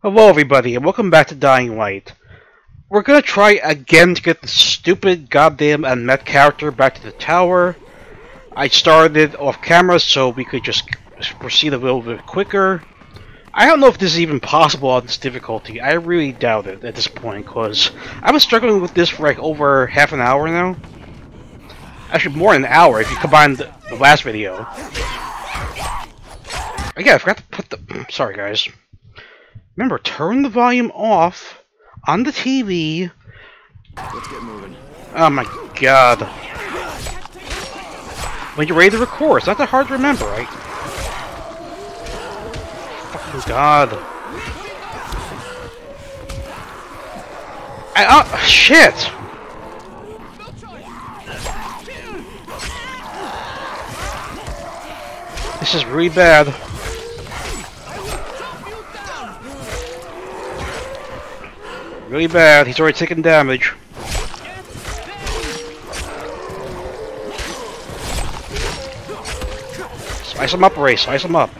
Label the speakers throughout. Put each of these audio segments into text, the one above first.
Speaker 1: Hello everybody, and welcome back to Dying Light. We're gonna try again to get the stupid goddamn Ahmet character back to the tower. I started off camera so we could just proceed a little bit quicker. I don't know if this is even possible on this difficulty. I really doubt it at this point, because I've been struggling with this for like over half an hour now. Actually, more than an hour if you combine the, last video. Oh, yeah, I forgot to put the... Sorry, guys. Remember, turn the volume off on the TV.
Speaker 2: Let's get moving.
Speaker 1: Oh my god. When you're ready to record, it's not that hard to remember, right? Fucking god. I, uh, shit! This is really bad. Really bad. He's already taking damage. Slice him up, Ray. Slice him up.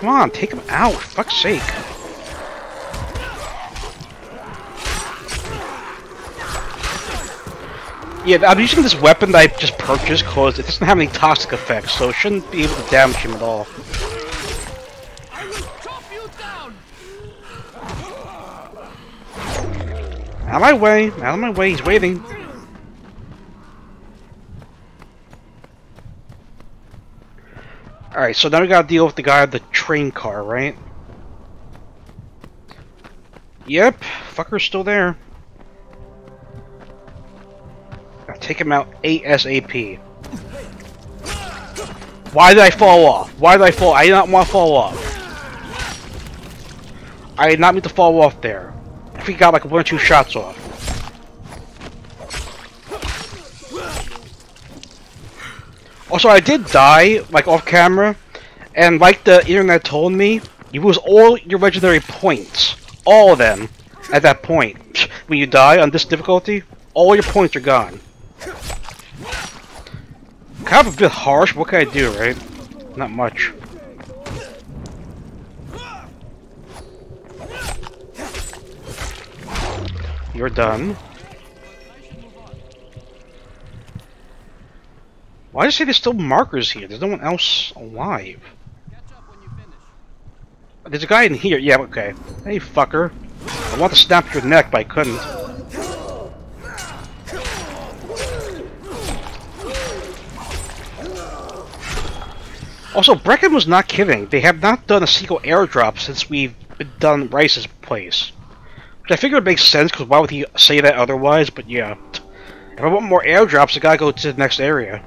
Speaker 1: Come on, take him out. For fuck's sake. Yeah, I'm using this weapon that I just purchased because it doesn't have any toxic effects, so it shouldn't be able to damage him at all. Out of my way, out of my way, he's waiting. Alright, so now we gotta deal with the guy with the train car, right? Yep, fucker's still there. Take him out ASAP. Why did I fall off? Why did I fall? I did not want to fall off. I did not mean to fall off there. If he got like one or two shots off. Also, I did die, like off camera, and like the internet told me, you lose all your legendary points. All of them at that point. When you die on this difficulty, all your points are gone. Kind of a bit harsh, what can I do, right? Not much. You're done. Why does it say there's still markers here? There's no one else alive. There's a guy in here. Yeah, okay. Hey, fucker. I want to snap your neck, but I couldn't. Also, Brecken was not kidding. They have not done a single airdrop since we've done Rais's place. Which I figure it makes sense, because why would he say that otherwise? But yeah. If I want more airdrops, I gotta go to the next area.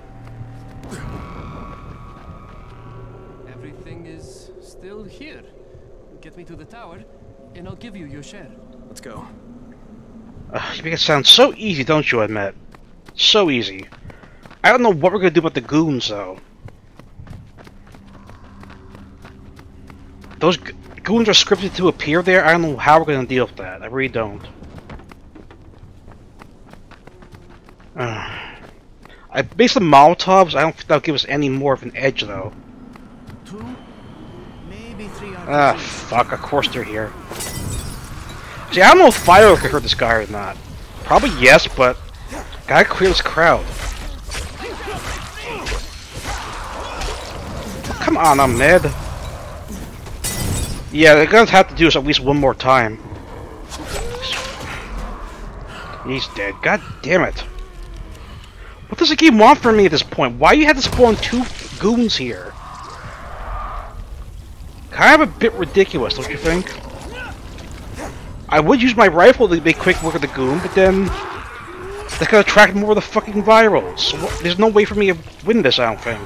Speaker 3: Everything is still here. Get me to the tower, and I'll give you your share.
Speaker 2: Let's go.
Speaker 1: Uh, you make it sound so easy, don't you, Ahmet? So easy. I don't know what we're gonna do about the goons, though. Those goons are scripted to appear there. I don't know how we're gonna deal with that. I really don't. Uh, I based on Molotovs. I don't think that'll give us any more of an edge, though.
Speaker 3: Two, maybe three
Speaker 1: Ah, fuck. Of course they're here. See, I don't know if Fire could hurt this guy or not. Probably yes, but gotta clear this crowd. Come on, Ahmet. Yeah, they're gonna have to do this at least one more time. He's dead. God damn it. What does the game want from me at this point? Why you have to spawn two goons here? Kind of a bit ridiculous, don't you think? I would use my rifle to make quick work of the goon, but then That gonna attract more of the fucking virals. So there's no way for me to win this, I don't think.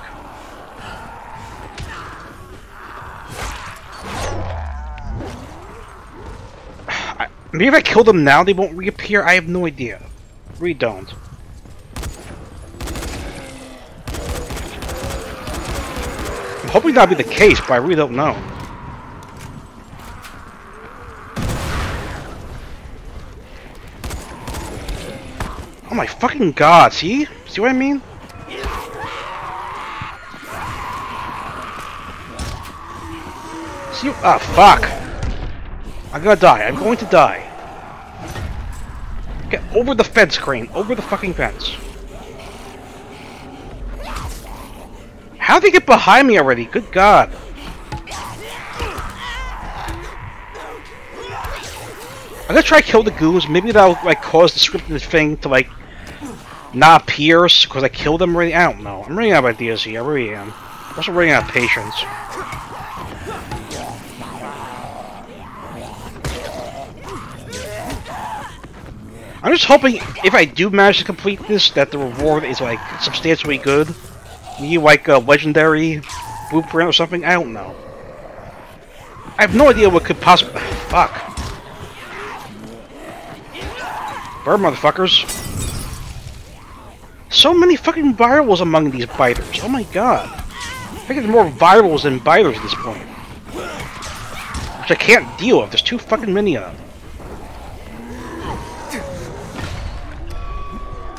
Speaker 1: Maybe if I kill them now, they won't reappear. I have no idea. We don't. I'm hoping that'll be the case, but I really don't know. Oh my fucking god, see? See what I mean? See? Ah, oh, fuck. I'm gonna die. I'm going to die. Get over the fence, Crane. Over the fucking fence. How'd they get behind me already? Good God. I'm gonna try to kill the goons. Maybe that'll like cause the scripted thing to like not appear because I killed them already. I don't know. I'm running out of ideas here. I really am. I'm also running out of patience. I'm just hoping if I do manage to complete this, that the reward is like substantially good. Maybe like a legendary blueprint or something. I don't know. I have no idea what could possibly. Fuck. Bird motherfuckers. So many fucking virals among these biters. Oh my god. I think there's more virals than biters at this point. Which I can't deal with. There's too fucking many of them.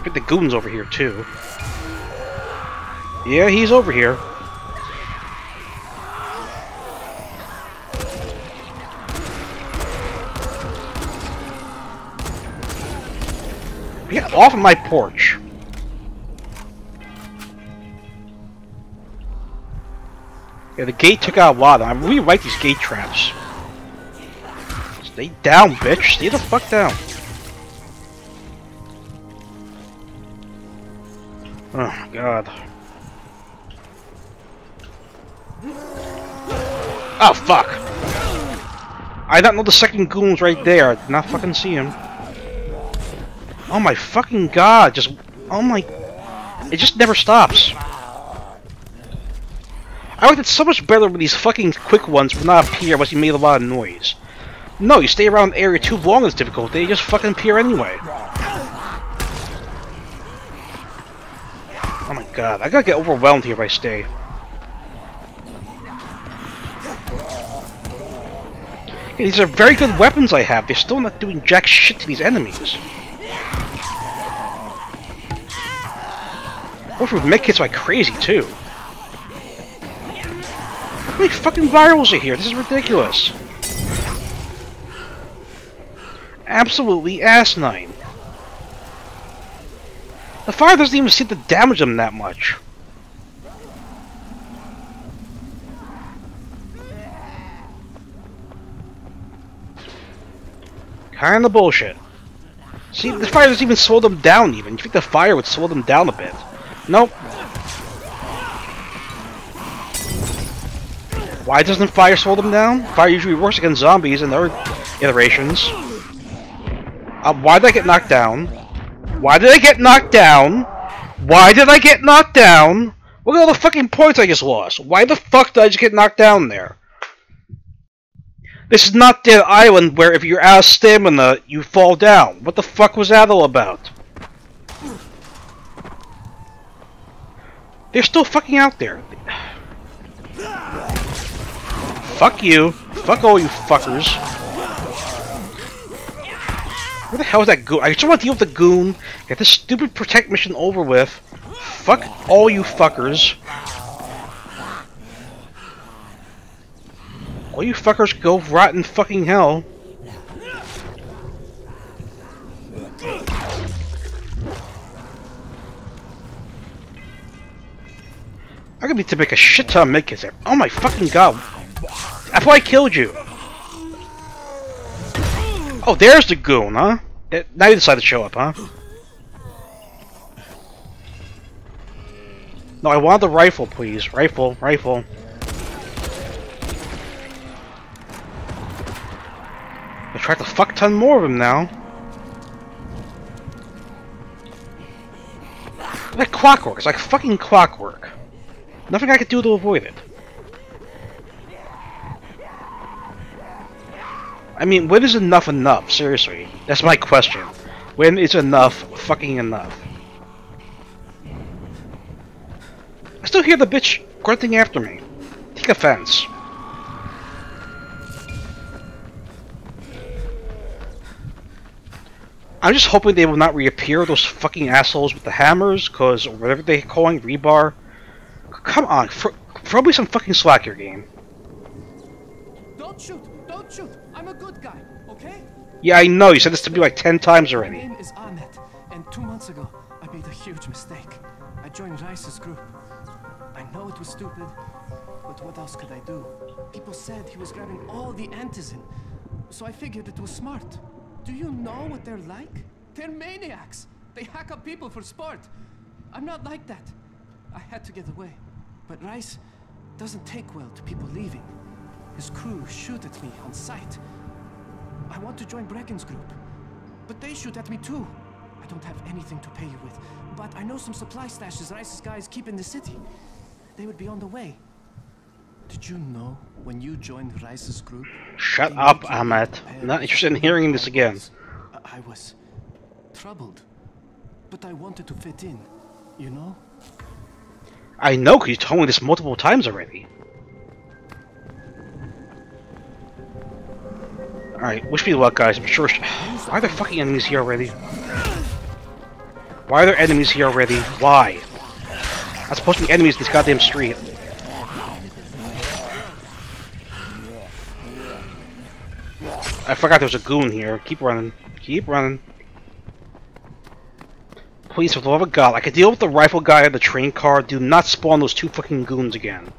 Speaker 1: I think the goon's over here too. Yeah, he's over here. Get off of my porch. Yeah, the gate took out a lot. I really like these gate traps. Stay down, bitch. Stay the fuck down. Oh, God. Oh, fuck. I don't know the second goon's right there. I did not fucking see him. Oh my fucking god, just... Oh my... It just never stops. I liked it so much better when these fucking quick ones would not appear unless you made a lot of noise. No, you stay around the area too long is difficult, they just fucking appear anyway. Oh my god, I gotta get overwhelmed here if I stay. Yeah, these are very good weapons I have, they're still not doing jack shit to these enemies. Work with medkits like crazy too. How many fucking virals are here? This is ridiculous. Absolutely asinine. The fire doesn't even seem to damage them that much. Kinda bullshit. See, the fire doesn't even slow them down even. You think the fire would slow them down a bit. Nope. Why doesn't fire slow them down? Fire usually works against zombies and other iterations. Uh, why did I get knocked down? Why did I get knocked down? Why did I get knocked down? Look at all the fucking points I just lost. Why the fuck did I just get knocked down there? This is not Dead Island where if you're out of stamina, you fall down. What the fuck was that all about? They're still fucking out there. Fuck you. Fuck all you fuckers. Where the hell is that goon? I just want to deal with the goon. Get this stupid protect mission over with. Fuck all you fuckers. All you fuckers go rot in fucking hell. I'm gonna need to make a shit ton of medkits there. Oh my fucking god. That's why I killed you. Oh, there's the goon, huh? Now you decide to show up, huh? No, I want the rifle, please. Rifle, rifle. Tried to fuck ton more of them now. Like clockwork. It's like fucking clockwork. Nothing I could do to avoid it. I mean, when is enough enough? Seriously. That's my question. When is enough fucking enough? I still hear the bitch grunting after me. Take offense. I'm just hoping they will not reappear, those fucking assholes with the hammers, cause whatever they're calling rebar. Come on, throw me some fucking slack your game.
Speaker 3: Don't shoot! Don't shoot! I'm a good guy, okay?
Speaker 1: Yeah, I know. You said this to me like ten times already.
Speaker 3: My name is Ahmet, and two months ago, I made a huge mistake. I joined Rais's group. I know it was stupid, but what else could I do? People said he was grabbing all the antizin, so I figured it was smart. Do you know what they're like? They're maniacs! They hack up people for sport. I'm not like that. I had to get away. But Rice doesn't take well to people leaving. His crew shoot at me on sight. I want to join Brecken's group. But they shoot at me too. I don't have anything to pay you with, but I know some supply stashes Rais's guys keep in the city. They would be on the way. Did you know when you joined Rais's group?
Speaker 1: Shut up, Ahmet. I'm not interested in hearing this again.
Speaker 3: I I was troubled, but I wanted to fit in. You know?
Speaker 1: I know, because you told me this multiple times already. Alright, wish me luck, guys. I'm sure. Why are there fucking enemies here already? Why are there enemies here already? Why? Not supposed to be enemies in this goddamn street. I forgot there was a goon here. Keep running. Keep running. Please, for the love of God, I could deal with the rifle guy or the train car. Do not spawn those two fucking goons again.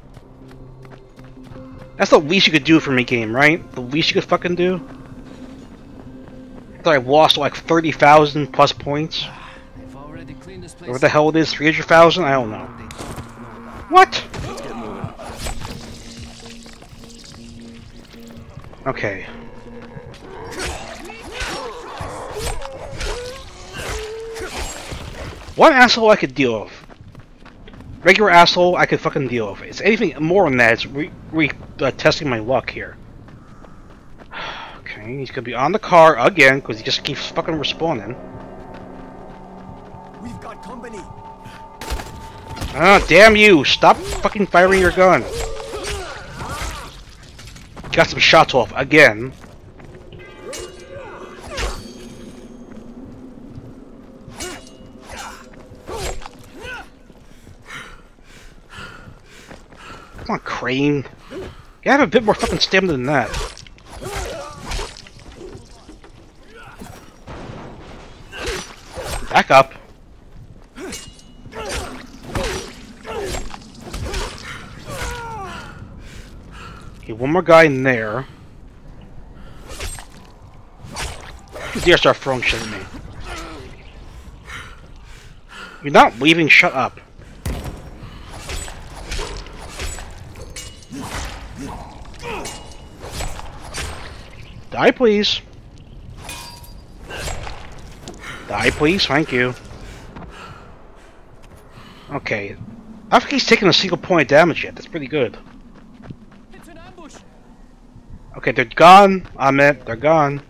Speaker 1: That's the least you could do for me, game, right? The least you could fucking do? I thought I've lost like 30,000 plus points. What the hell it is, 300,000? I don't know. What? Okay. One asshole I could deal with. Regular asshole I could fucking deal with. It's anything more than that. It's re, re uh, testing my luck here. Okay, he's gonna be on the car again because he just keeps fucking respawning.
Speaker 2: We've got company.
Speaker 1: Ah, damn you! Stop fucking firing your gun. Got some shots off again. Come on, Crane. You have a bit more fucking stamina than that. Back up. Okay, one more guy in there. You dare start throwing shit at me. You're not leaving, shut up. Die, please. Die, please, thank you. Okay. I don't think he's taking a single point of damage yet. That's pretty good.
Speaker 3: It's an ambush!
Speaker 1: Okay, they're gone. Ahmet, they're gone.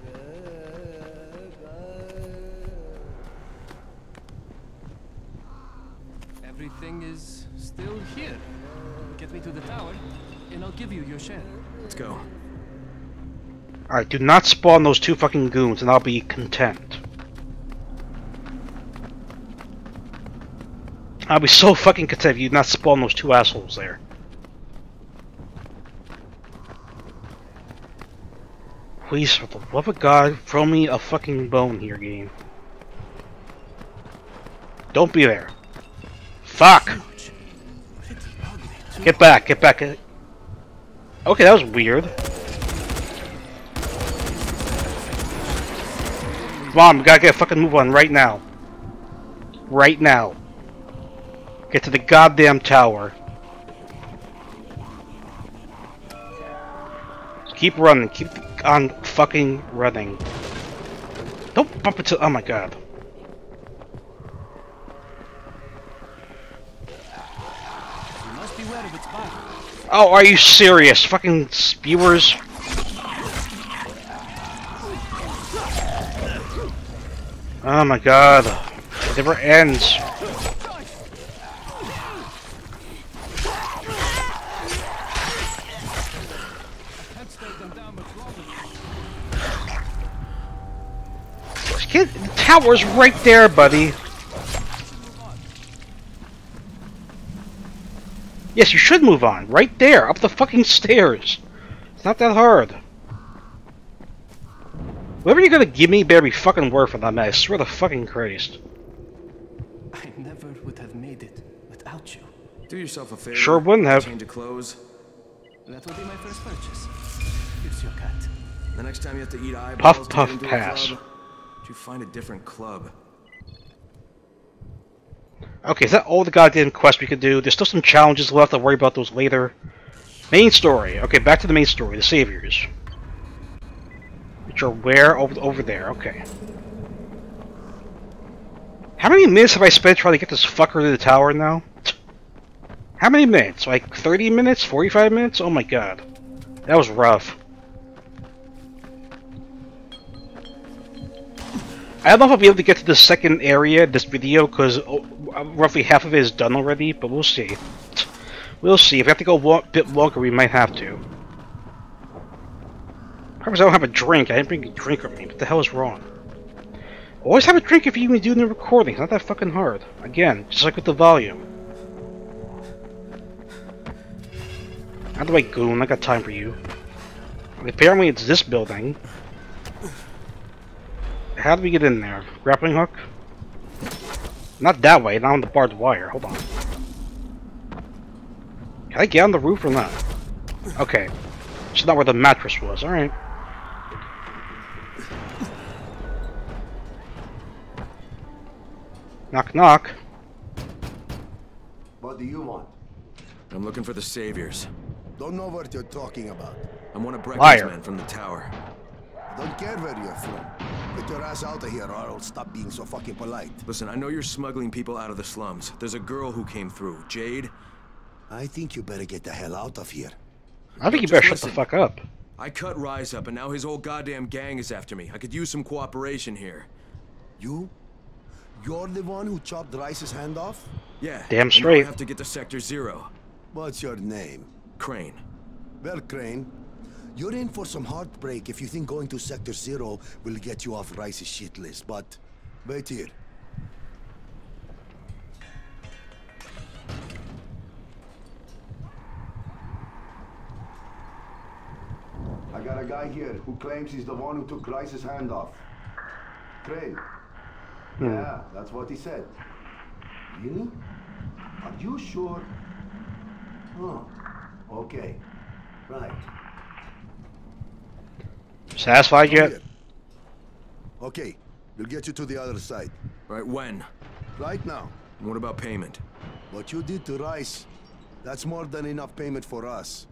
Speaker 1: Do not spawn those two fucking goons and I'll be content. I'll be so fucking content if you not spawn those two assholes there. Please, for the love of God, throw me a fucking bone here, game. Don't be there. Fuck! Get back, get back. Okay, that was weird. Come on, we gotta get a fucking move on right now. Right now. Get to the goddamn tower. Keep running. Keep on fucking running. Don't bump into. Oh my god.
Speaker 3: You must be aware of its body.
Speaker 1: Oh, are you serious? Fucking spewers. Oh my god. It never ends. Kid, the tower's right there, buddy. Yes, you should move on. Right there, up the fucking stairs. It's not that hard. Whatever you're gonna give me better be fucking worth it, man. I swear to fucking Christ.
Speaker 3: I never would have made it without you.
Speaker 2: Do yourself a favor.
Speaker 1: Sure wouldn't have.
Speaker 2: Change of clothes.
Speaker 3: That would be my first purchase. Here's your cat.
Speaker 2: The next time you have to eat eyeballs
Speaker 1: Puff,
Speaker 2: to
Speaker 1: puff,
Speaker 2: get into
Speaker 1: pass.
Speaker 2: club, you find a different club.
Speaker 1: Okay, is that all the goddamn quests we could do? There's still some challenges left. I'll worry about those later. Main story. Okay, back to the main story. The Saviors. Which are where? Over, over there. Okay. How many minutes have I spent trying to get this fucker to the tower now? How many minutes? Like 30 minutes? 45 minutes? Oh my god. That was rough. I don't know if I'll be able to get to the second area this video because oh, uh, roughly half of it is done already, but we'll see. We'll see. If we have to go a bit longer, we might have to. I don't have a drink. I didn't bring a drink with me. What the hell is wrong? Always have a drink if you even do the recording. It's not that fucking hard. Again, just like with the volume. Of the way, goon. I got time for you. Apparently it's this building. How do we get in there? Grappling hook? Not that way, not on the barbed wire. Hold on. Can I get on the roof or not? Okay. It's not where the mattress was. Alright. Knock knock.
Speaker 4: What do you want?
Speaker 2: I'm looking for the saviors.
Speaker 4: Don't know what you're talking about.
Speaker 2: I'm one of Brecken's
Speaker 1: Liar.
Speaker 2: men from the tower.
Speaker 4: I Don't care where you're from. Get your ass out of here or I'll stop being so fucking polite.
Speaker 2: Listen, I know you're smuggling people out of the slums. There's a girl who came through, Jade.
Speaker 4: I think you better get the hell out of here.
Speaker 1: I think you
Speaker 2: Just
Speaker 1: better shut the fuck up.
Speaker 2: I cut Rais up, and now his whole goddamn gang is after me. I could use some cooperation here.
Speaker 4: You? You're the one who chopped Rais's hand off?
Speaker 2: Yeah.
Speaker 1: Damn straight.
Speaker 2: I have to get to Sector Zero.
Speaker 4: What's your name?
Speaker 2: Crane.
Speaker 4: Well, Crane, you're in for some heartbreak if you think going to Sector Zero will get you off Rais's shit list, but wait here. I got a guy here who claims he's the one who took Rais's hand off. Crane. Hmm. Yeah, that's what he said. Really? Are you sure? Oh, okay. Right.
Speaker 1: Satisfied yet?
Speaker 4: Okay, we'll get you to the other side.
Speaker 2: Right, when?
Speaker 4: Right now.
Speaker 2: And what about payment?
Speaker 4: What you did to Rais, that's more than enough payment for us.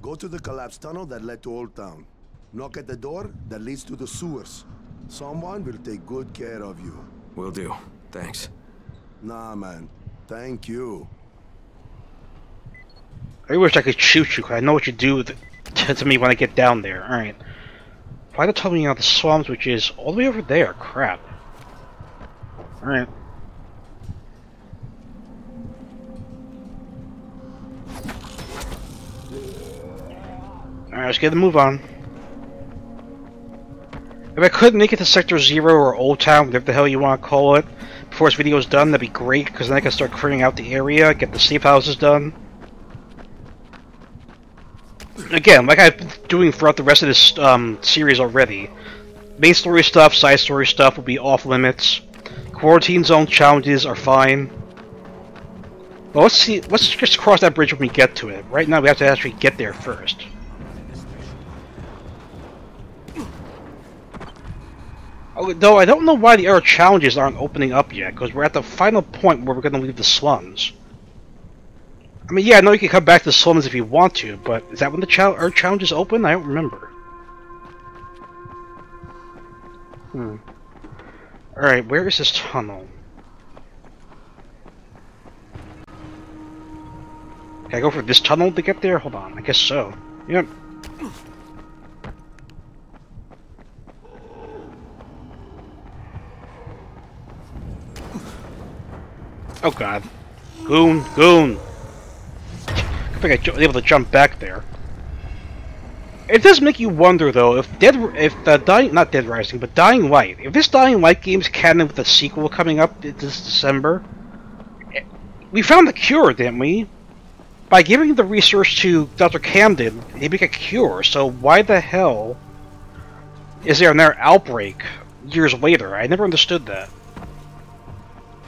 Speaker 4: Go to the collapsed tunnel that led to Old Town. Knock at the door that leads to the sewers. Someone will take good care of you.
Speaker 2: Will do. Thanks.
Speaker 4: Nah, man. Thank you.
Speaker 1: I wish I could shoot you, 'cause I know what you do to, to me when I get down there. Alright. Why to tell me out the swamps, which is all the way over there? Crap. Alright. Alright, let's get the move on. If I could make it to Sector Zero or Old Town, whatever the hell you want to call it, before this video is done, that'd be great, because then I can start clearing out the area, get the safe houses done. Again, like I've been doing throughout the rest of this um, series already, main story stuff, side story stuff will be off limits. Quarantine zone challenges are fine. Well, let's see. Let's just cross that bridge when we get to it. Right now, we have to actually get there first. Though I don't know why the other challenges aren't opening up yet, because we're at the final point where we're going to leave the slums. I mean, yeah, I know you can come back to the slums if you want to, but is that when the chal our challenges open? I don't remember. Hmm. Alright, where is this tunnel? Can I go for this tunnel to get there? Hold on, I guess so. Yep. Oh god. Goon, goon! I think I ju- able to jump back there. It does make you wonder, though, if Dead, if uh, Dying, not Dead Rising, but Dying Light, if this Dying Light game's canon with a sequel coming up this December, eh, we found the cure, didn't we? by giving the research to Dr. Camden, he make a cure, so why the hell is there another outbreak years later? I never understood that.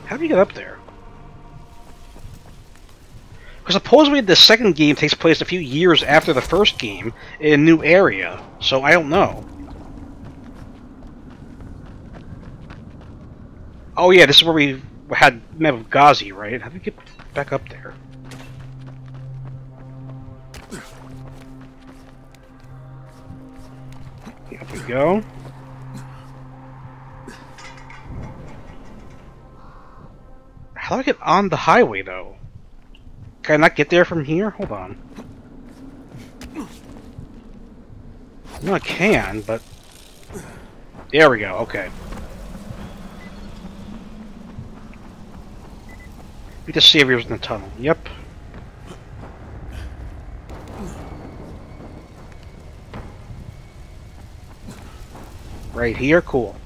Speaker 1: How do you get up there? Because supposedly the second game takes place a few years after the first game in a new area, so I don't know. Oh yeah, this is where we had Ghazi, right? How do we get back up there? Here we go. How do I get on the highway, though? Can I not get there from here? Hold on. No, I can, but... There we go, okay. We just see if he was in the tunnel. Yep. Right here? Cool.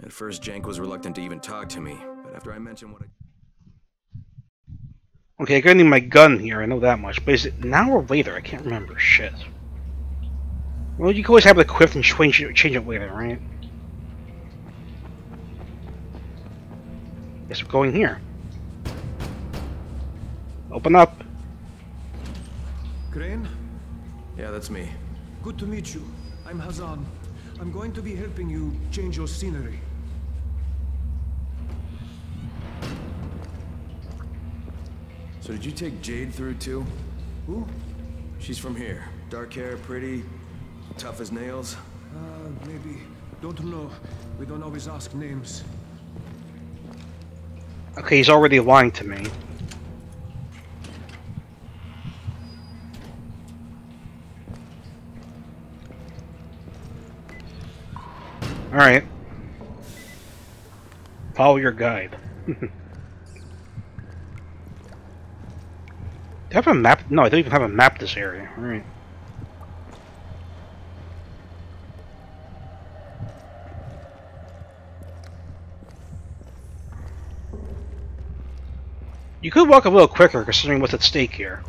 Speaker 2: At first, Jank was reluctant to even talk to me, but after I mentioned what I...
Speaker 1: Okay, I gotta need my gun here, I know that much. But is it now or later? I can't remember. Shit. Well, you can always have it equipped and change it, change it later, right? Guess we're going here. Open up.
Speaker 3: Crane,
Speaker 2: Yeah, that's me.
Speaker 3: good to meet you. I'm Hazan. I'm going to be helping you change your scenery.
Speaker 2: So did you take Jade through too?
Speaker 3: Who?
Speaker 2: She's from here. Dark hair, pretty, tough as nails.
Speaker 3: Uh, maybe. Don't know. We don't always ask names.
Speaker 1: Okay, he's already lying to me. Alright. Follow your guide. Do I have a map? No, I don't even have a map this area. Alright. You could walk a little quicker considering what's at stake here.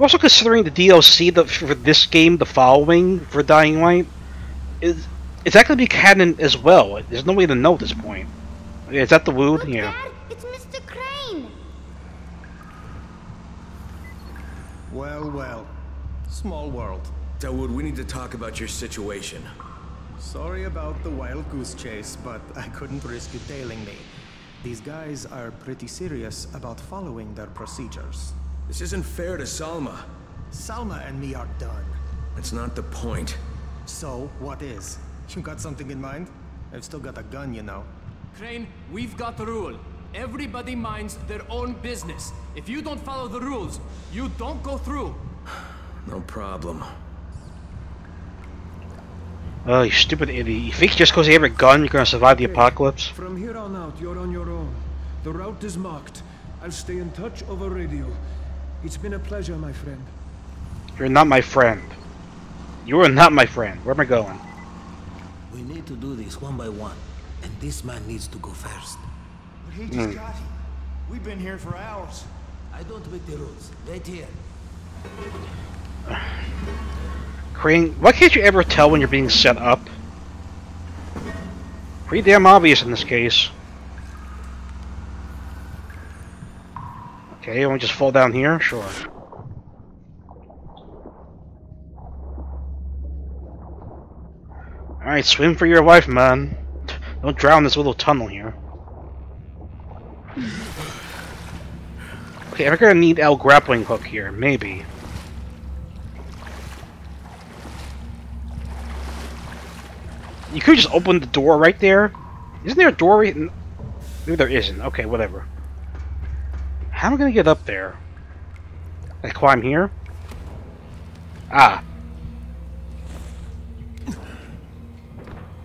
Speaker 1: Also considering the DLC for this game, the following for Dying Light, is going to be canon as well? There's no way to know at this point. Is that Dawud?
Speaker 5: Look,
Speaker 1: Yeah.
Speaker 5: Dad, it's Mr. Crane.
Speaker 6: Well, well. Small world.
Speaker 2: Dawud, we need to talk about your situation.
Speaker 6: Sorry about the wild goose chase, but I couldn't risk you tailing me. These guys are pretty serious about following their procedures.
Speaker 2: This isn't fair to Salma.
Speaker 6: Salma and me are done.
Speaker 2: That's not the point.
Speaker 6: So, what is? You got something in mind? I've still got a gun, you know.
Speaker 7: Crane, we've got the rule. Everybody minds their own business. If you don't follow the rules, you don't go through.
Speaker 2: No problem.
Speaker 1: Oh, you stupid idiot. You think just because you have a gun, you're going to survive the apocalypse?
Speaker 3: From here on out, you're on your own. The route is marked. I'll stay in touch over radio. It's been a pleasure, my friend.
Speaker 1: You're not my friend. You are not my friend. Where am I going?
Speaker 8: We need to do this one by one, and this man needs to go first.
Speaker 9: But he just hmm. got here. We've been here for hours.
Speaker 8: I don't make the rules. Wait here.
Speaker 1: Crane, why can't you ever tell when you're being set up? Pretty damn obvious in this case. Okay, want me just fall down here? Sure. Alright, swim for your life, man. Don't drown this little tunnel here. Okay, I'm gonna need L grappling hook here, maybe. You could just open the door right there. Isn't there a door. Maybe there isn't. Okay, whatever. How am I gonna get up there? I climb here? Ah.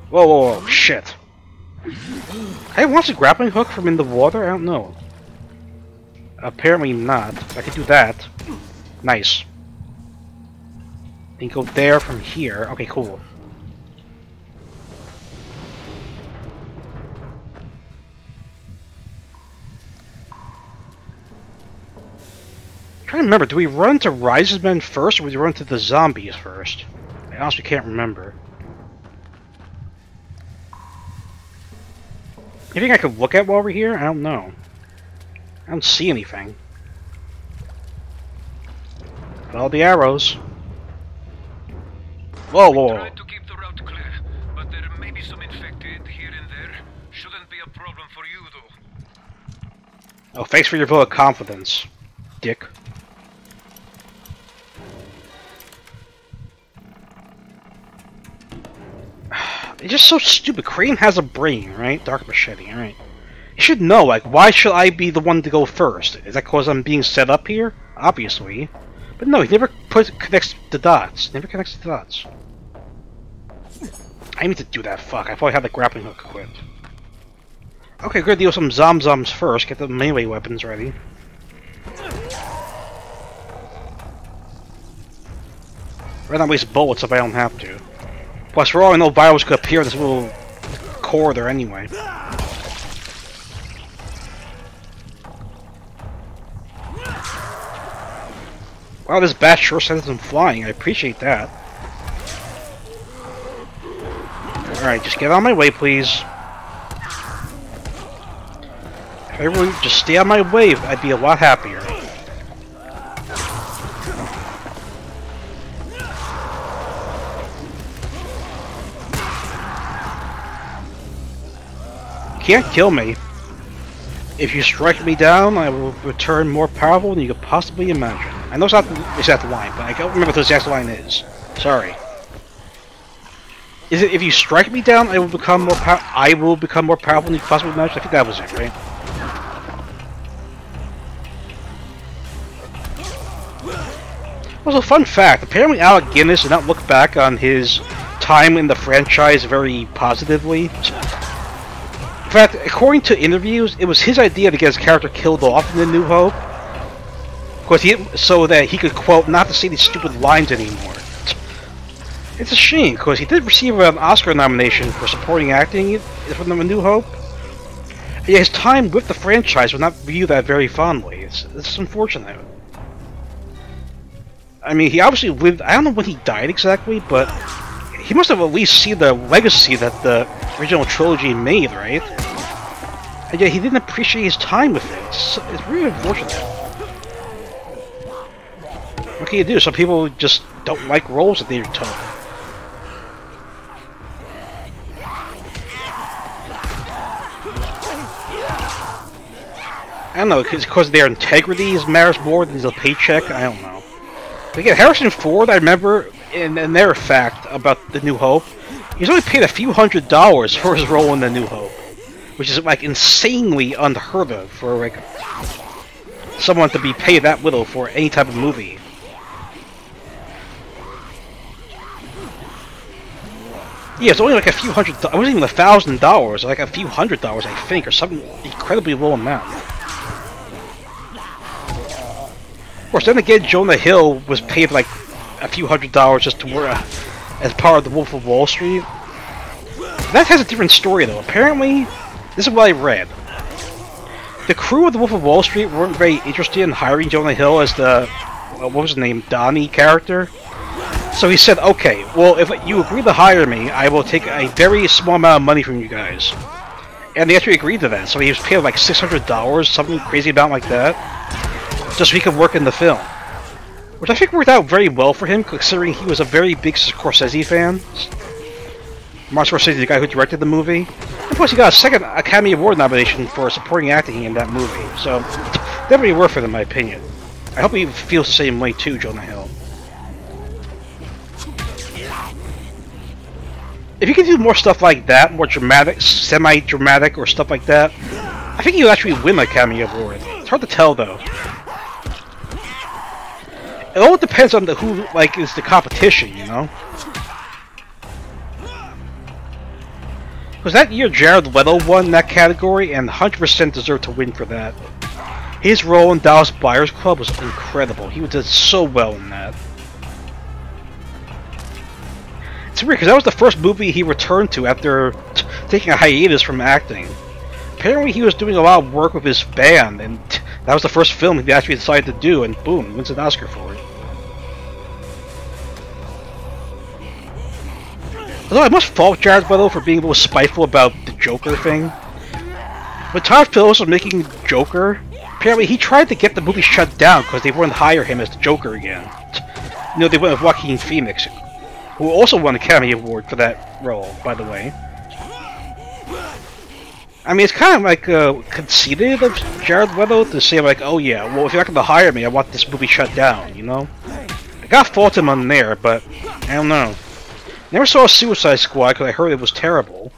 Speaker 1: Whoa, whoa, whoa, shit. I watched a grappling hook from in the water? I don't know. Apparently not. I can do that. Nice. And go there from here. Okay, cool. Trying to remember, do we run to Rais's men first or do we run to the zombies first? I honestly can't remember. You think I could look at while we're here? I don't know. I don't see anything. Follow the arrows. Whoa, whoa, whoa.
Speaker 10: To keep the route clear, but there may be some infected here and there. Shouldn't be a problem for you, though.
Speaker 1: Oh, thanks for your vote of confidence, dick. It's just so stupid. Crane has a brain, right? Dark Machete, alright. You should know, like, why should I be the one to go first? Is that because I'm being set up here? Obviously. But no, he never puts connects the dots. Never connects the dots. I need to do that. Fuck, I I had the grappling hook equipped. Okay, good deal some Zom-Zoms first. Get the melee weapons ready. Rather not waste bullets if I don't have to. Plus, we're all know, virus could appear in this little corridor anyway. Wow, this bat sure sends them flying. I appreciate that. Alright, just get out of my way, please. If everyone just stay out of my way, I'd be a lot happier. Can't kill me. If you strike me down, I will return more powerful than you could possibly imagine. I know it's not the exact line, but I don't remember what the exact line is. Sorry. Is it if you strike me down, I will become more pow I will become more powerful than you could possibly imagine? I think that was it, right? Also, fun fact, apparently Alec Guinness did not look back on his time in the franchise very positively. In fact, according to interviews, it was his idea to get his character killed off in The New Hope. Because he, so that he could, quote, not to say these stupid lines anymore. It's a shame, because he did receive an Oscar nomination for supporting acting from The New Hope. And his time with the franchise was not viewed that very fondly. It's, it's unfortunate. I mean, he obviously lived, I don't know when he died exactly, but he must have at least seen the legacy that the original trilogy made, right? And yet he didn't appreciate his time with it. It's, it's really unfortunate. What can you do? Some people just don't like roles that they took. I don't know, because their integrity is matters more than the paycheck. I don't know. But again, Harrison Ford, I remember in, in their fact about the New Hope, he's only paid a few hundred dollars for his role in the New Hope, which is like insanely unheard of for like someone to be paid that little for any type of movie. Yeah, it's only like a few hundred. It wasn't even a thousand dollars, like a few hundred dollars, I think, or some incredibly low amount. Of course, then again, Jonah Hill was paid like a few hundred dollars just to work uh, as part of the Wolf of Wall Street. That has a different story, though. Apparently, this is what I read. The crew of the Wolf of Wall Street weren't very interested in hiring Jonah Hill as the, uh, what was his name, Donnie character. So he said, okay, well, if you agree to hire me, I will take a very small amount of money from you guys. And they actually agreed to that, so he was paid like $600, something crazy amount like that, just so he could work in the film. Which I think worked out very well for him, considering he was a very big Scorsese fan. Martin Scorsese, the guy who directed the movie. And plus, he got a second Academy Award nomination for supporting acting in that movie. So, definitely worth it, in my opinion. I hope he feels the same way too, Jonah Hill. If you could do more stuff like that, more dramatic, semi-dramatic, or stuff like that, I think you actually win the Academy Award. It's hard to tell, though. It all depends on the who like is the competition, you know. Because that year Jared Leto won that category and 100% deserved to win for that. His role in Dallas Buyers Club was incredible. He did so well in that. It's weird because that was the first movie he returned to after taking a hiatus from acting. Apparently he was doing a lot of work with his band and That was the first film he actually decided to do, and boom, he wins an Oscar for it. Although I must fault Jared Leto for being a little spiteful about the Joker thing. When Todd Phillips was making Joker, apparently he tried to get the movie shut down because they wouldn't hire him as the Joker again. You know, they went with Joaquin Phoenix, who also won an Academy Award for that role, by the way. I mean, it's kind of like uh, conceited of Jared Leto to say like, "Oh yeah, well if you're not going to hire me, I want this movie shut down." You know, I got fault him on there, but I don't know. Never saw Suicide Squad because I heard it was terrible.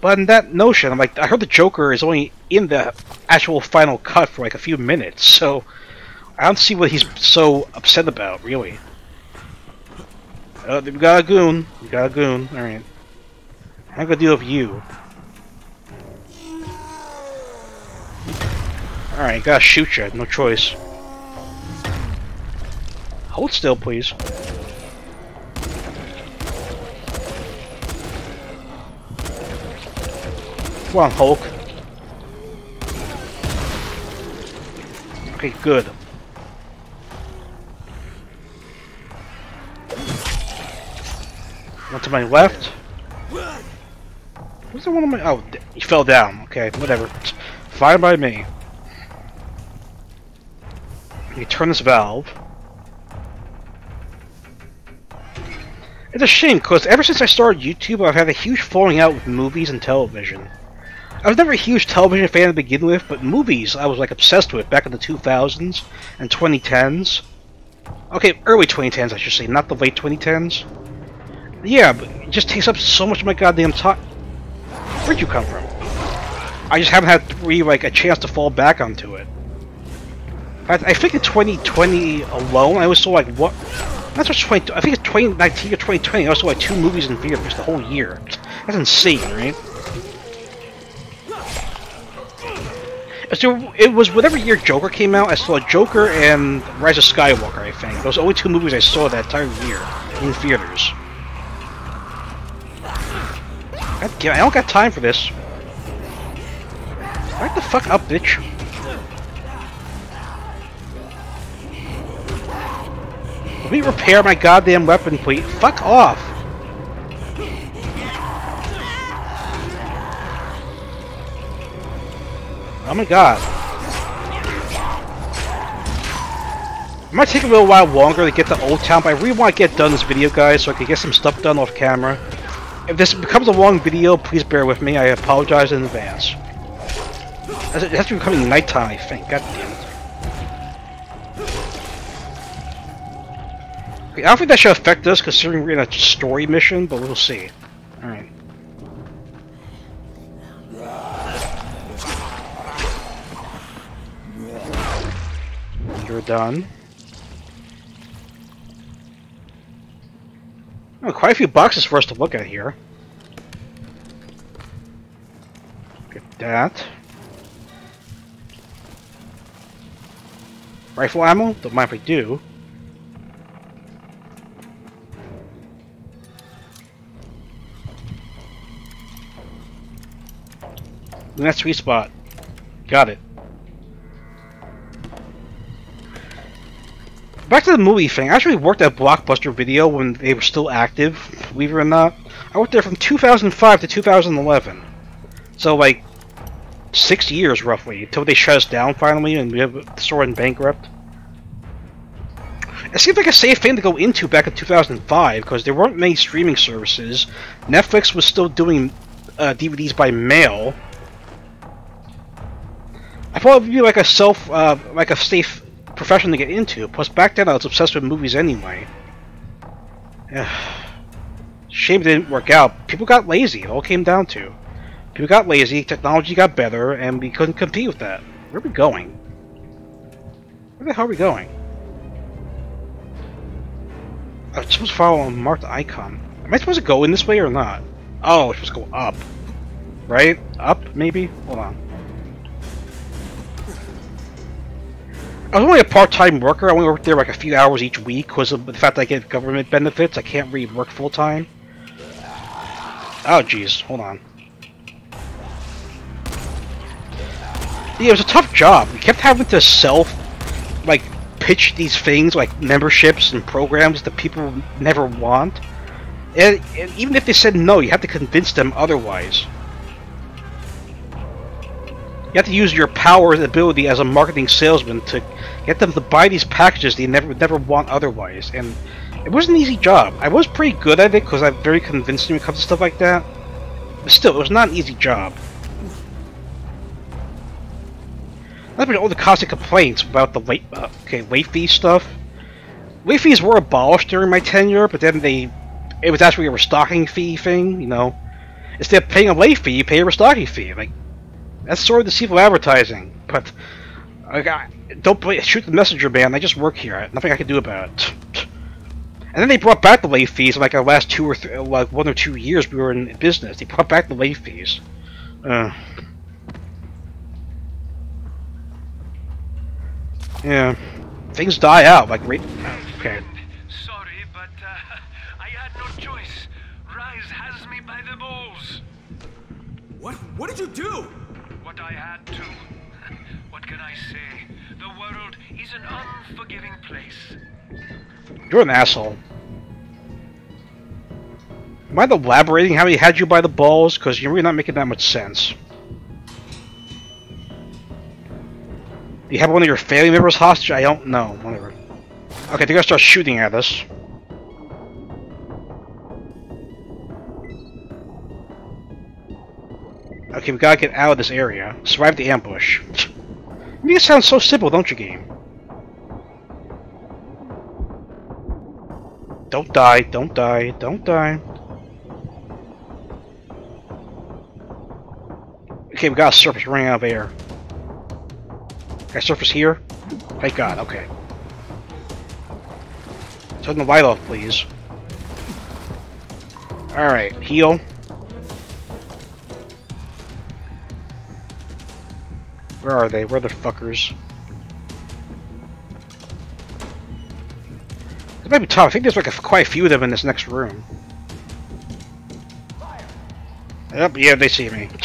Speaker 1: But in that notion, I'm like, I heard the Joker is only in the actual final cut for like a few minutes, so I don't see what he's so upset about, really. Uh, we got a goon. We got a goon. Alright. I'm gonna deal with you. Alright, gotta shoot you. No choice. Hold still, please. Come on, Hulk. Okay, good. One to my left. What's the one on my... Oh, he fell down. Okay, whatever. Fine by me. You turn this valve. It's a shame, because ever since I started YouTube, I've had a huge falling out with movies and television. I was never a huge television fan to begin with, but movies I was like obsessed with back in the 2000s and 2010s. Okay, early 2010s I should say, not the late 2010s. Yeah, but it just takes up so much of my goddamn time. Where'd you come from? I just haven't had really like a chance to fall back onto it. I, I think in 2020 alone, I was saw like what? That's what 20. I think it's 2019 or 2020. I saw like two movies in theaters the whole year. That's insane, right? So it was whatever year Joker came out. I saw Joker and Rise of Skywalker. I think those only two movies I saw that entire year in theaters. God damn, I don't got time for this. Right the fuck up, bitch. Let me repair my goddamn weapon, please. Fuck off. Oh my god. It might take a little while longer to get to Old Town, but I really want to get done this video, guys, so I can get some stuff done off camera. If this becomes a long video, please bear with me. I apologize in advance. It has to be becoming nighttime, I think. God damn it. Okay, I don't think that should affect us, considering we're in a story mission, but we'll see. Alright. You're done. Oh, quite a few boxes for us to look at here. Get that. Rifle ammo? Don't mind if we do. That's sweet spot. Got it. Back to the movie thing. I actually worked at Blockbuster Video when they were still active, believe it or not. I worked there from 2005 to 2011. So, like, six years roughly, until they shut us down finally and we have the store in bankrupt. It seemed like a safe thing to go into back in 2005 because there weren't many streaming services. Netflix was still doing uh, DVDs by mail. I thought it would be like a self, uh, like a safe profession to get into. Plus, back then I was obsessed with movies anyway. Shame it didn't work out. People got lazy. It all came down to. People got lazy, technology got better, and we couldn't compete with that. Where are we going? Where the hell are we going? I'm supposed to follow a marked icon. Am I supposed to go in this way or not? Oh, it's supposed to go up. Right? Up, maybe? Hold on. I was only a part-time worker. I only worked there like a few hours each week because of the fact that I get government benefits. I can't really work full-time. Oh, jeez. Hold on. Yeah, it was a tough job. We kept having to self, like, pitch these things, like memberships and programs that people never want. And, and even if they said no, you have to convince them otherwise. You have to use your power and ability as a marketing salesman to get them to buy these packages they never would never want otherwise. And it was an easy job. I was pretty good at it because I'm very convincing when it comes to stuff like that. But still, it was not an easy job. Been all the constant complaints about the late, uh, okay, late fee stuff. Late fees were abolished during my tenure, but then they, it was actually a restocking fee thing, you know. Instead of paying a late fee, you pay a restocking fee. Like, that's sort of deceitful advertising. But, like, I, don't play, shoot the messenger, man. I just work here. Nothing I can do about it. And then they brought back the late fees. Like, our last two or th like one or two years we were in business, they brought back the late fees. Uh. Yeah. Things die out, like right Okay.
Speaker 10: Sorry, but uh, I had no choice. Rais has me by the balls.
Speaker 2: What? What did you do?
Speaker 10: I had to. What can I say? The world is an unforgiving place.
Speaker 1: You're an asshole. Am I elaborating how he had you by the balls? Because you're really not making that much sense. You have one of your family members hostage? I don't know. Whatever. Okay, they're gonna start shooting at us. Okay, we gotta get out of this area. Survive the ambush. You sound so simple, don't you, game? Don't die, don't die, don't die. Okay, we got a surface running out of air. I surface here? Thank God, okay. Turn the light off, please. Alright, heal. Where are they? Where are the fuckers? It might be tough. I think there's like a, quite a few of them in this next room. Yep, yeah, they see me.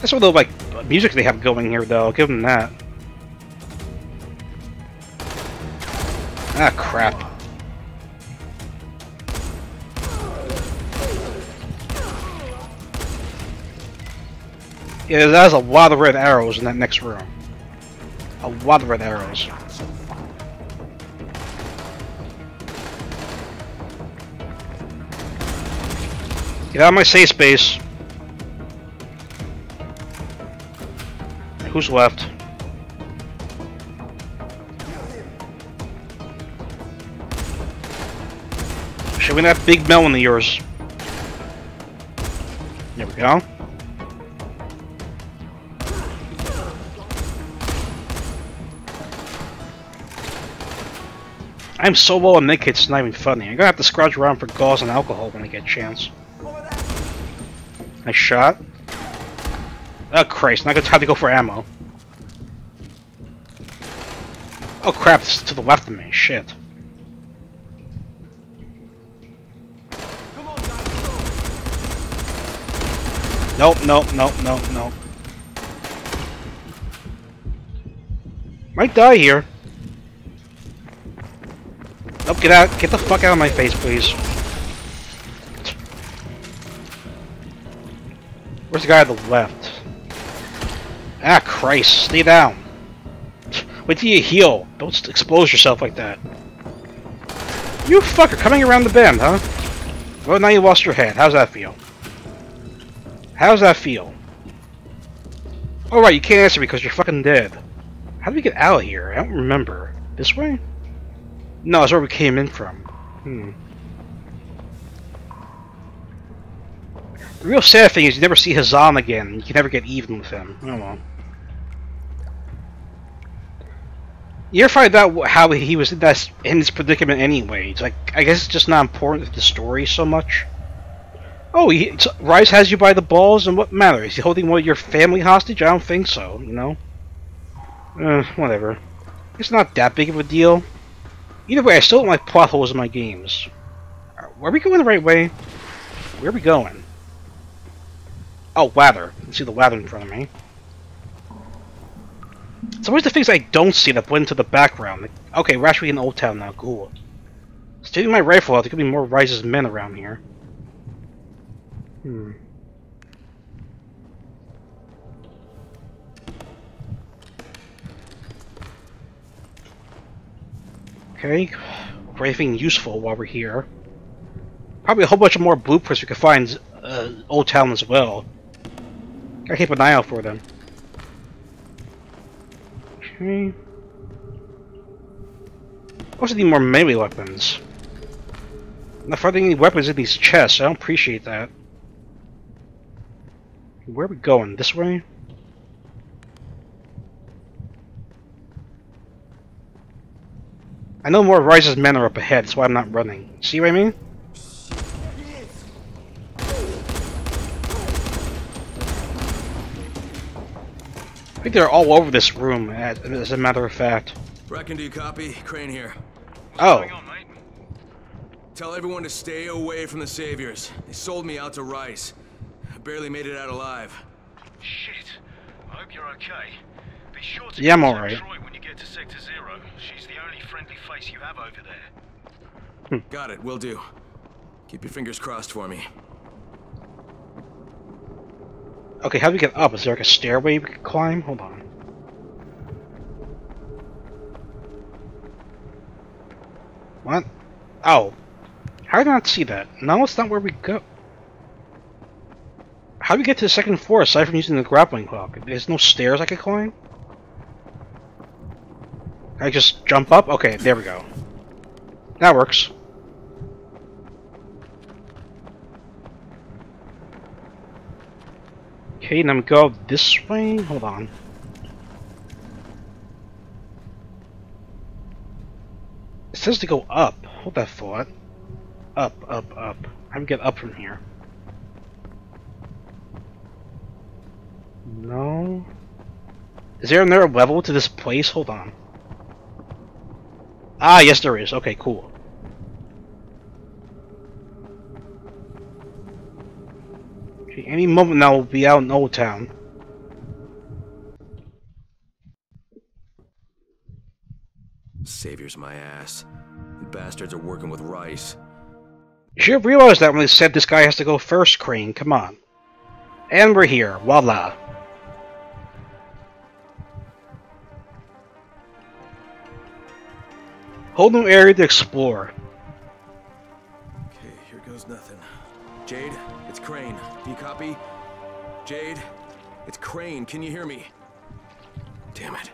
Speaker 1: That's what the like music they have going here, though. I'll give them that. Ah, crap. Yeah, there's a lot of red arrows in that next room. A lot of red arrows. Get out of my safe space. Who's left? Show me that big melon of yours. There we go. I'm so low on medkits, it's not even funny. I'm gonna have to scrounge around for gauze and alcohol when I get a chance. Nice shot. Oh Christ, not gonna time to go for ammo. Oh crap, is to the left of me, shit. Nope, nope, nope, nope, nope. Might die here. Get out, get the fuck out of my face, please. Where's the guy on the left? Ah, Christ, stay down. Wait till you heal. Don't expose yourself like that. You fucker, coming around the bend, huh? Well, now you lost your head. How's that feel? How's that feel? Oh, right, you can't answer because you're fucking dead. How do we get out of here? I don't remember. This way? No, that's where we came in from. Hmm. The real sad thing is you never see Hazan again. You can never get even with him. Oh well. You ever find out how he was in, that, in this predicament anyway? It's like, I guess it's just not important to the story so much. Oh, he, Rais has you by the balls, and what matter? Is he holding one of your family hostage? I don't think so, you know? Uh, whatever. It's not that big of a deal. Either way, I still don't like plot holes in my games. Where are we going the right way? Where are we going? Oh, ladder. I see the ladder in front of me. It's always the things I don't see that blend into the background. Okay, we're actually in Old Town now. Cool. Stealing my rifle out, there could be more Rais's men around here. Hmm. Okay, for anything useful while we're here. Probably a whole bunch of more blueprints we could find uh, Old Town as well. Gotta keep an eye out for them. Okay. Also need more melee weapons. Not finding any weapons in these chests, I don't appreciate that. Where are we going? This way? I know more Rais's men are up ahead, that's why I'm not running. See what I mean? I think they're all over this room, as, as a matter of fact.
Speaker 2: Brecken, do you copy? Crane here.
Speaker 1: Oh.
Speaker 2: Tell everyone to stay away from the Saviors. They sold me out to Rais. I barely made it out alive.
Speaker 10: Shit. I hope you're okay. Be sure to
Speaker 1: Yeah, I'm alright.
Speaker 10: Troy when you get to Sector Zero. She's the only friendly face you have over there. Hmm.
Speaker 2: Got it, will do. Keep your fingers crossed for me.
Speaker 1: Okay, how do we get up? Is there like a stairway we can climb? Hold on. What? Oh. How did I not see that? No, it's not where we go. How do we get to the second floor aside from using the grappling hook? There's no stairs I could climb? I just jump up? Okay, there we go. That works. Okay, now we go this way. Hold on. It says to go up. Hold that thought. Up, up, up. We get up from here? No. Is there another level to this place? Hold on. Ah, yes there is. Okay, cool. Okay, any moment now we'll be out in Old Town.
Speaker 2: Saviors my ass. The bastards are working with Rais.
Speaker 1: You should have realized that when they said this guy has to go first, Crane. Come on. And we're here. Voila. Whole new area to explore.
Speaker 2: Okay, here goes nothing. Jade, it's Crane. Do you copy? Jade, it's Crane. Can you hear me? Damn it.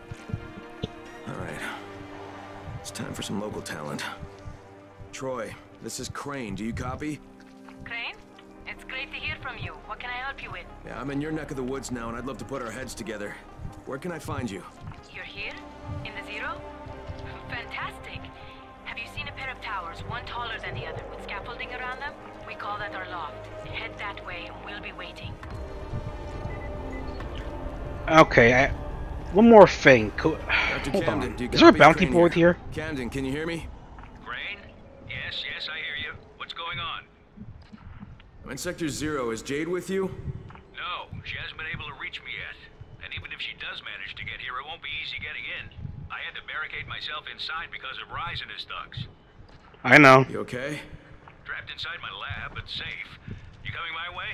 Speaker 2: Alright. It's time for some local talent. Troy, this is Crane. Do you copy?
Speaker 11: Crane? It's great to hear from you. What can I help you with?
Speaker 2: Yeah, I'm in your neck of the woods now, and I'd love to put our heads together. Where can I find you?
Speaker 11: You're here? In the Zero? Fantastic. Towers, one taller than the other, with scaffolding around them? We call that our loft. Head that way and we'll be waiting.
Speaker 1: Okay, I, one more thing. Hold
Speaker 2: Camden,
Speaker 1: on. Is there a bounty board here?
Speaker 2: Camden, can you hear me?
Speaker 10: Crane? Yes, yes, I hear you. What's going on?
Speaker 2: I'm in Sector Zero. Is Jade with you?
Speaker 10: No, she hasn't been able to reach me yet. And even if she does manage to get here, it won't be easy getting in. I had to barricade myself inside because of Rais and his thugs.
Speaker 1: I know.
Speaker 2: You okay?
Speaker 10: Trapped inside my lab, but safe. You coming my way?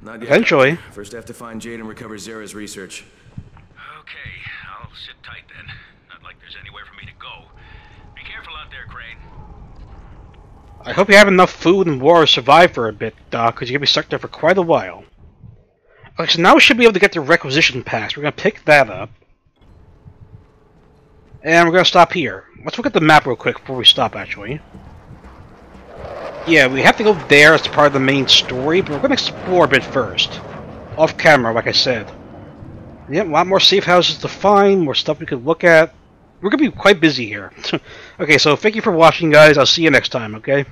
Speaker 2: Not yet.
Speaker 1: Eventually.
Speaker 2: First, I have to find Jade and recover Zere's research.
Speaker 10: Okay, I'll sit tight then. Not like there's anywhere for me to go. Be careful out there, Crane.
Speaker 1: I hope you have enough food and water to survive for a bit, Doc, because you're going to be stuck there for quite a while. Okay, so now we should be able to get the requisition pass. We're going to pick that up. And we're to stop here. Let's look at the map real quick before we stop, actually. Yeah, we have to go there as part of the main story, but we're going to explore a bit first. Off camera, like I said. Yeah, a lot more safe houses to find, more stuff we could look at. We're to be quite busy here. okay, so thank you for watching, guys. I'll see you next time, okay?